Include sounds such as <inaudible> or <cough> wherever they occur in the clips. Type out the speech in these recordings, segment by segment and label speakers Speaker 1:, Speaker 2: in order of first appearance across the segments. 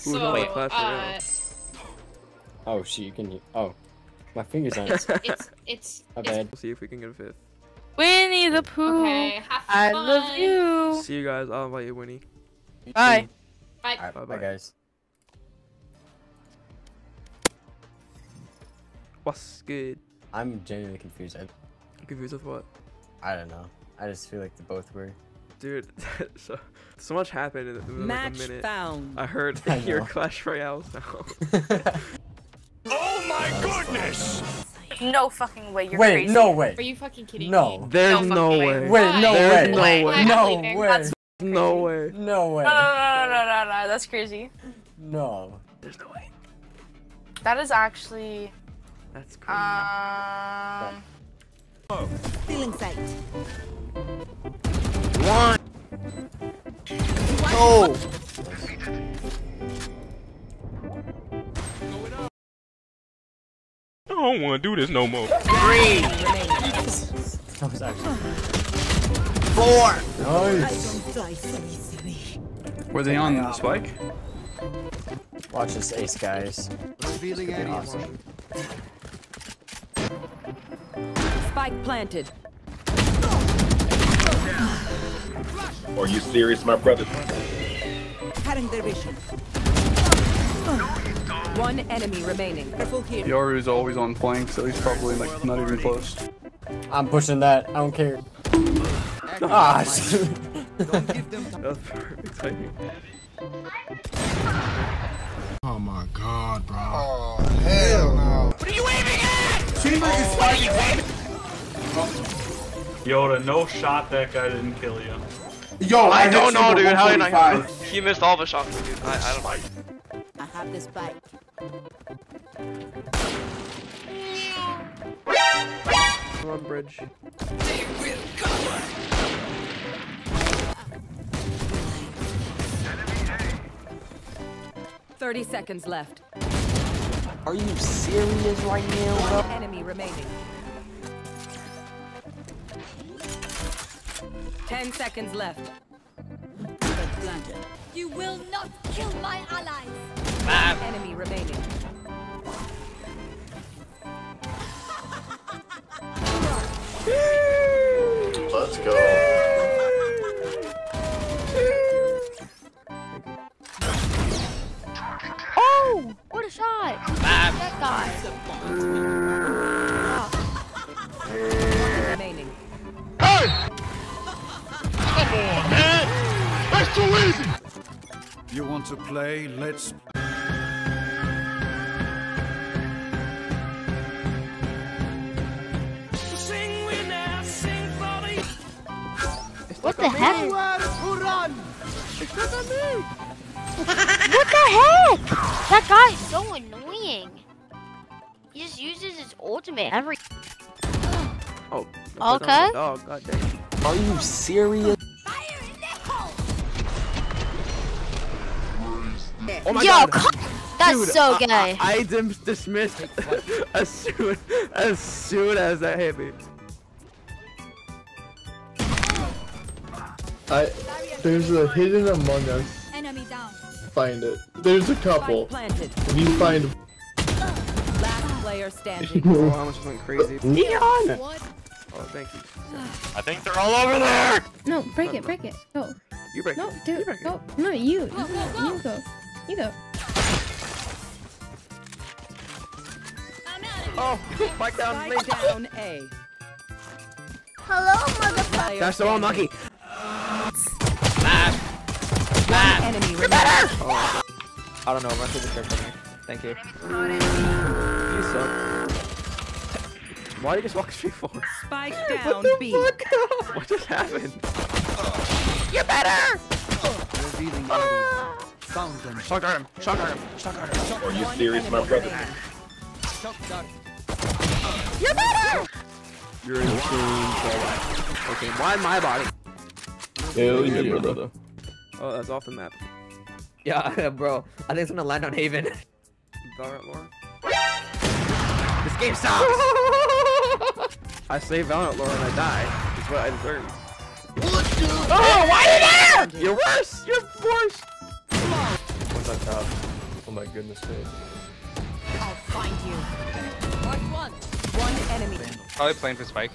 Speaker 1: So,
Speaker 2: wait,
Speaker 1: uh,
Speaker 3: Oh shit, you can. Oh, my fingers on it.
Speaker 1: it's <laughs> it's it's,
Speaker 3: My
Speaker 1: it's
Speaker 3: bad.
Speaker 2: We'll see if we can get a fifth.
Speaker 4: Winnie the Pooh.
Speaker 1: okay. Have
Speaker 4: I love you.
Speaker 2: See you guys. I'll invite you, Winnie.
Speaker 4: Bye.
Speaker 1: Bye.
Speaker 3: Alright, bye,
Speaker 2: Bye-bye.
Speaker 3: guys.
Speaker 2: What's good?
Speaker 3: I'm genuinely confused. I,
Speaker 2: I'm confused with what?
Speaker 3: I don't know. I just feel like the both were.
Speaker 2: Dude, <laughs> so so much happened in, in like
Speaker 5: Match
Speaker 2: a minute.
Speaker 5: found.
Speaker 2: I heard
Speaker 3: I <laughs>
Speaker 2: your
Speaker 3: know.
Speaker 2: Clash Royale now. <laughs>
Speaker 4: No fucking way. You're
Speaker 3: Wait,
Speaker 4: crazy.
Speaker 3: no way.
Speaker 1: Are you fucking kidding me?
Speaker 3: No.
Speaker 1: me?
Speaker 2: There's
Speaker 4: No
Speaker 2: no way.
Speaker 4: way.
Speaker 3: Wait, no
Speaker 2: There's
Speaker 3: way.
Speaker 2: no way.
Speaker 1: I'm
Speaker 3: No way.
Speaker 4: That's-
Speaker 2: No way.
Speaker 3: No way.
Speaker 4: No, no, no, no, no, no, no. That's crazy.
Speaker 3: No.
Speaker 2: There's no way.
Speaker 4: That is actually.
Speaker 2: That's crazy.
Speaker 4: Um.
Speaker 5: Feeling sight.
Speaker 3: No. Oh.
Speaker 2: I don't want to do this no more.
Speaker 3: That was actually. Four. Nice.
Speaker 5: Don't die so easily.
Speaker 6: Were they on the spike?
Speaker 3: Watch this ace, guys.
Speaker 7: Revealing area.
Speaker 3: Awesome.
Speaker 5: Spike planted.
Speaker 8: Are you serious, my brother?
Speaker 5: Cutting their vision. One enemy remaining. Careful here.
Speaker 6: Yoru's always on flank, so he's probably like not even close.
Speaker 3: I'm pushing that. I don't care. Ah, shit.
Speaker 7: Don't give them <laughs>
Speaker 2: That was perfect timing.
Speaker 7: Oh my god, bro.
Speaker 9: Yoda, no shot that guy didn't kill you.
Speaker 10: Yo, I,
Speaker 2: don't know, dude. How did I?
Speaker 10: 145. <laughs>
Speaker 2: He missed all the shots, dude. I, I don't know.
Speaker 5: I have this bike.
Speaker 2: Come on, bridge.
Speaker 5: Thirty seconds left.
Speaker 3: Are you serious right now,
Speaker 5: One enemy remaining. Ten seconds left.
Speaker 4: You will not kill my allies.
Speaker 5: Enemy remaining.
Speaker 7: You want to play? Let's
Speaker 4: What the heck? <laughs> what the heck? That guy is so annoying. He just uses his ultimate every.
Speaker 2: Oh.
Speaker 4: Okay.
Speaker 2: Oh, god dang.
Speaker 3: Are you serious?
Speaker 2: Oh my
Speaker 4: Yo,
Speaker 2: god.
Speaker 4: come- that's
Speaker 2: Dude,
Speaker 4: so
Speaker 2: I-
Speaker 4: gay.
Speaker 2: I, I dim- dismissed <laughs> as soon as soon as that hit me.
Speaker 10: I, there's a hidden among us.
Speaker 4: Enemy down.
Speaker 10: Find it. There's a couple.
Speaker 5: Spike.
Speaker 10: If you find
Speaker 5: Last player standing. <laughs>
Speaker 2: Oh, how much just went crazy. <laughs>
Speaker 3: Neon.
Speaker 2: Oh, thank you. <sighs>
Speaker 8: I think they're all over there.
Speaker 11: No, break it, break it. Go.
Speaker 2: You break
Speaker 11: No,
Speaker 2: it.
Speaker 11: do
Speaker 2: You
Speaker 11: it.
Speaker 2: break it.
Speaker 11: Go. No, you. You go. You go. You go.
Speaker 2: Oh, <laughs> spike down.
Speaker 5: Spike down A.
Speaker 4: Hello, motherfucker.
Speaker 5: Player
Speaker 2: That's the wrong
Speaker 5: standing.
Speaker 2: monkey.
Speaker 5: One enemy remaining.
Speaker 2: Oh, I don't know. Run through the script for me. Thank you. You suck. <laughs> Why did you just walk straight forward?
Speaker 5: Spike <laughs> down B.
Speaker 2: What just happened? You're better!
Speaker 7: revealing area. Ah! Found them.
Speaker 2: Shock him! Shock him! Shock him!
Speaker 8: Are you serious, my brother?
Speaker 5: remaining.
Speaker 7: Shock dart.
Speaker 2: You're insane, bro. Okay, why my body?
Speaker 10: Hell yeah, brother.
Speaker 2: Oh, that's off the map.
Speaker 12: Yeah, <laughs> bro. I think it's gonna land on Haven.
Speaker 2: Valorant lore.
Speaker 12: this game sucks. <laughs>
Speaker 2: I say Valorant lore and I die. It's what I deserve.
Speaker 12: oh, why are you there?
Speaker 2: You're worse! You're worse! One's on top.
Speaker 9: goodness sake.
Speaker 5: I'll find you. one. One enemy.
Speaker 13: Probably playing for Spike.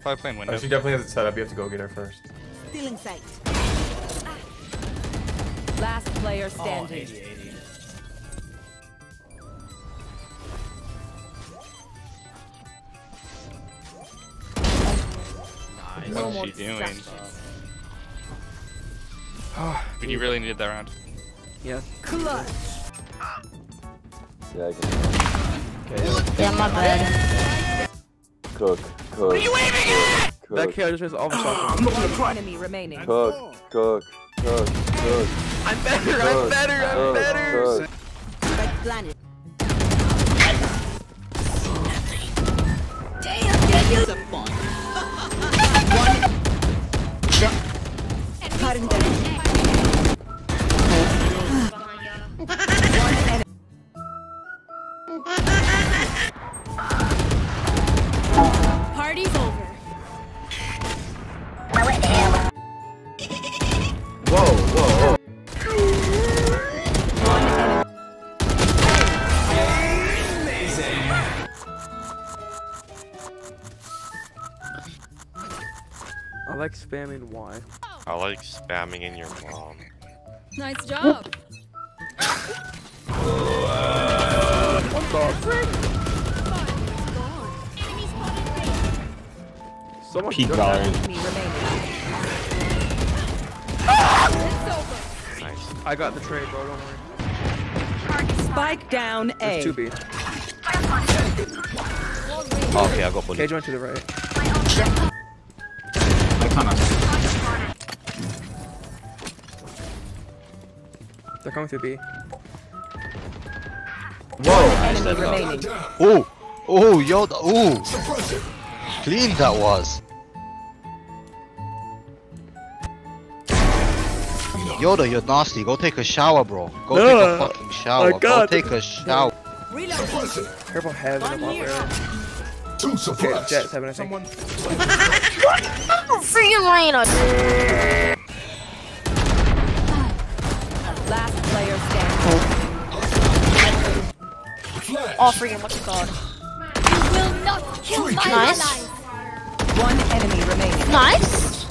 Speaker 13: Probably playing
Speaker 9: Oh, she definitely has it set up. You have to go get her first.
Speaker 5: Still in sight. Ah. Last player standing.
Speaker 13: Oh, What's she doing? <sighs> But you really needed that round.
Speaker 2: Yeah.
Speaker 5: Clutch.
Speaker 14: Yeah, I can. Okay,
Speaker 4: Yeah, my bad.
Speaker 14: cook, cook. What are you aiming at?
Speaker 2: That
Speaker 14: Cook,
Speaker 2: kill just missed all the shots.
Speaker 5: One enemy remaining.
Speaker 14: cook, cook, cook, cook.
Speaker 2: I'm better, I'm
Speaker 14: cook,
Speaker 2: better, I'm
Speaker 14: cook,
Speaker 2: better.
Speaker 14: cook.
Speaker 5: Spike planet. Cutting them. <laughs>
Speaker 2: like spamming Y.
Speaker 8: I like spamming in your mom.
Speaker 11: Nice job.
Speaker 2: What the frick? Someone
Speaker 9: Peak
Speaker 2: took.
Speaker 9: Valorant.
Speaker 8: Nice.
Speaker 2: I got the trade, bro. Don't worry.
Speaker 5: Spike down A.
Speaker 2: There's two B.
Speaker 8: Okay, I'll go bully.
Speaker 2: Cage went to the right.
Speaker 9: I kinda.
Speaker 2: They're coming through B.
Speaker 5: Whoa!
Speaker 8: Oh, oh, yo, oh, clean that was. Yoda, you're nasty. Go take a shower, bro. Go take a fucking shower.
Speaker 2: My
Speaker 8: Go take a shower.
Speaker 2: Careful heaven up out there. Okay, Jett 7, I think. <laughs>
Speaker 4: Freaking Lena.
Speaker 5: Last player standing.
Speaker 4: Oh, freaking, what's it called? You will not kill my nice.
Speaker 5: One enemy remaining.
Speaker 4: Nice.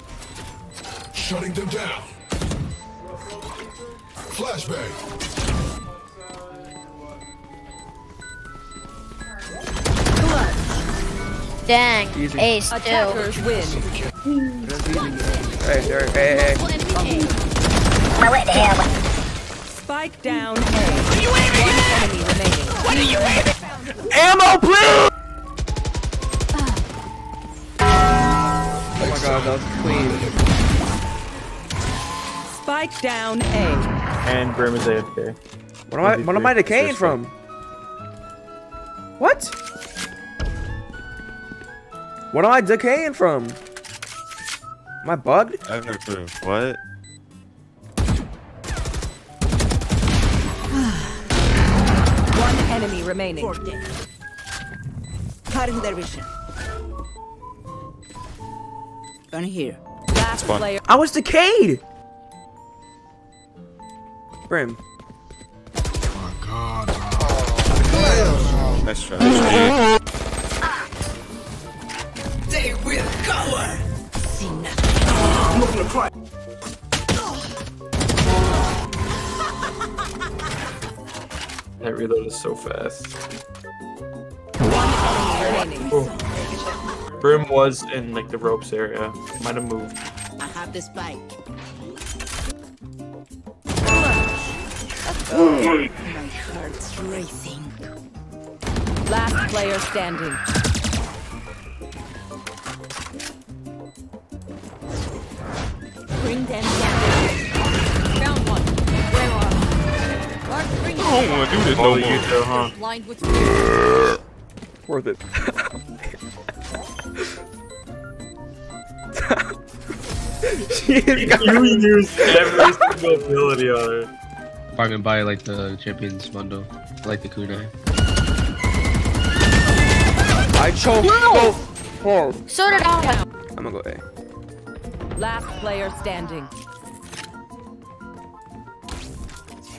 Speaker 7: Shutting them down. Flashbang.
Speaker 4: Dang.
Speaker 2: Easy.
Speaker 4: Ace, too.
Speaker 5: Attackers win.
Speaker 2: Hey, hey, hey, hey.
Speaker 5: Spike down A. One enemy remaining.
Speaker 2: Ammo, please! Oh my god, that was clean.
Speaker 5: Spike down A.
Speaker 9: And Brim is AFK.
Speaker 2: What am I, what am I decaying from? What? What am I decaying from? Am I bugged?
Speaker 8: I have no clue. What?
Speaker 5: One enemy remaining. Cutting their vision. Gun here. Last
Speaker 8: Spawn.
Speaker 5: player.
Speaker 2: I was decayed! Brim.
Speaker 7: My God,
Speaker 8: Nice try.
Speaker 9: That reload is so fast.
Speaker 5: One enemy remaining.
Speaker 9: Brim was in like the ropes area. Might have moved.
Speaker 5: I have the spike. My heart's racing. Last player standing. Bring them down.
Speaker 8: Don't want to do this
Speaker 9: Oh,
Speaker 8: no
Speaker 9: you
Speaker 8: more.
Speaker 9: too, huh?
Speaker 5: Blind with <laughs>
Speaker 2: Worth it. <laughs> She's got-
Speaker 9: You used every single ability on her.
Speaker 6: If I can buy like the champions bundle, like the kunai.
Speaker 2: I choked
Speaker 4: No!
Speaker 2: both hard.
Speaker 4: So did I.
Speaker 2: I'm gonna go A.
Speaker 5: Last player standing.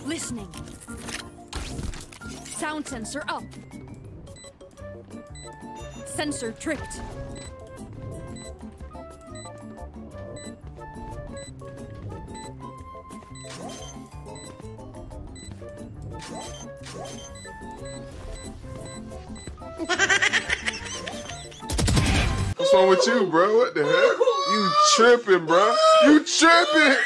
Speaker 11: Listening. Sound sensor up. Sensor tripped.
Speaker 14: What's wrong with you, bro? What the heck? You tripping, bro? You tripping?